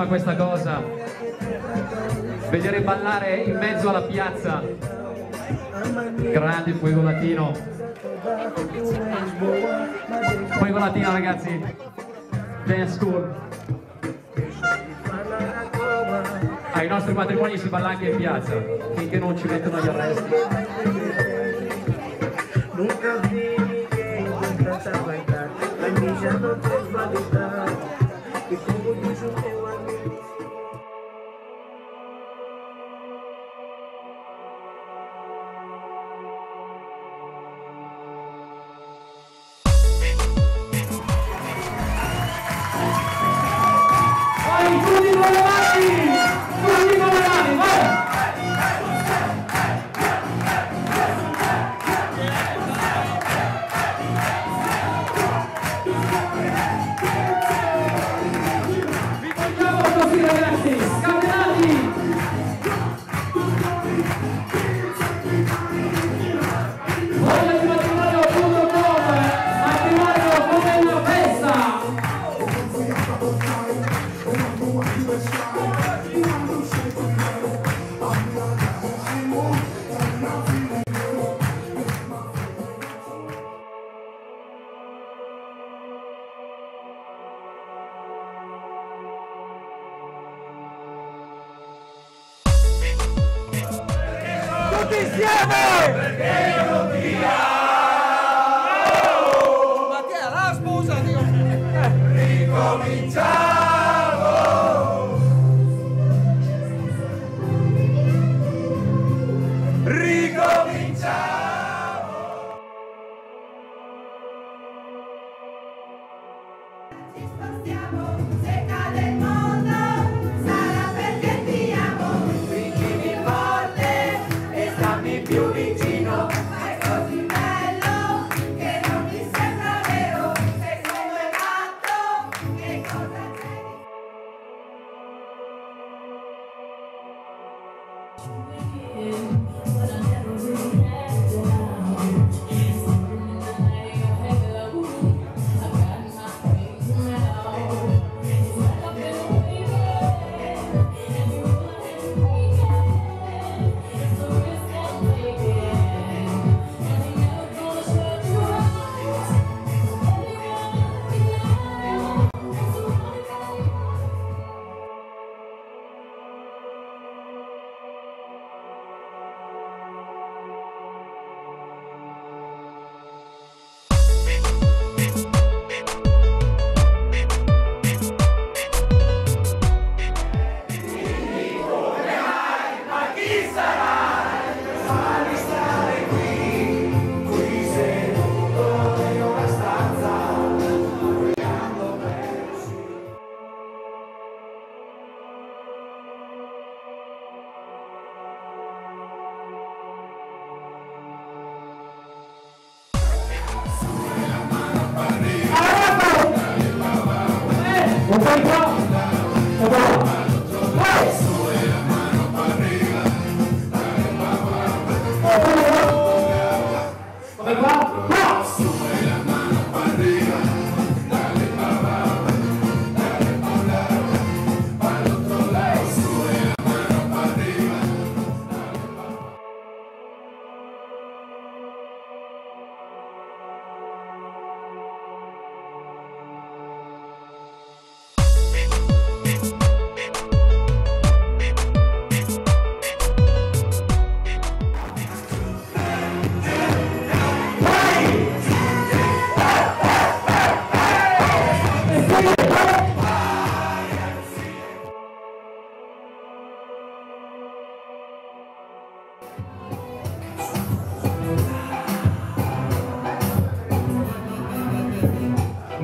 bellissima questa cosa. Vedere ballare in mezzo alla piazza. Grande Fuego Latino. Fuego Latino ragazzi. Dance school. Ai nostri matrimoni si balla anche in piazza finché non ci mettono gli arresti. Nunca tutti insieme! Perché non ti amo! Ma che era? Ah, scusa, Dio! Eh. Ricominciamo! Ricominciamo! Spostiamo!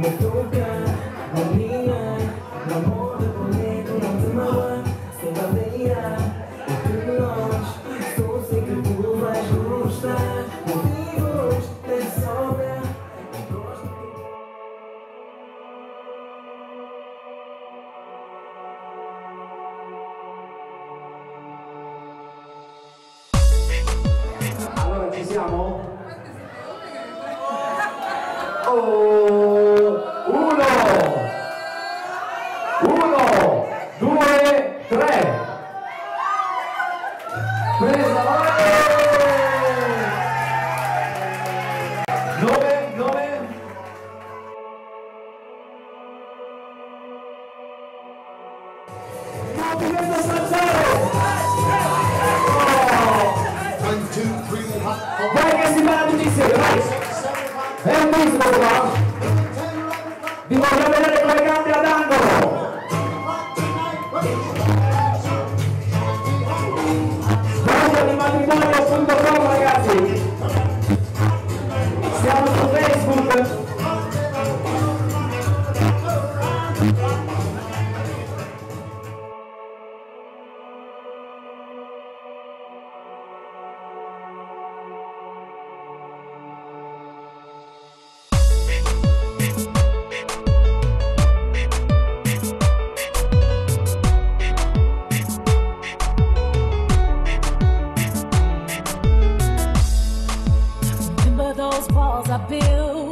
cobertor Praise the Lord! Go One, two, three, hot, four. Vai que se mata, disse, vai! É muito those walls I built.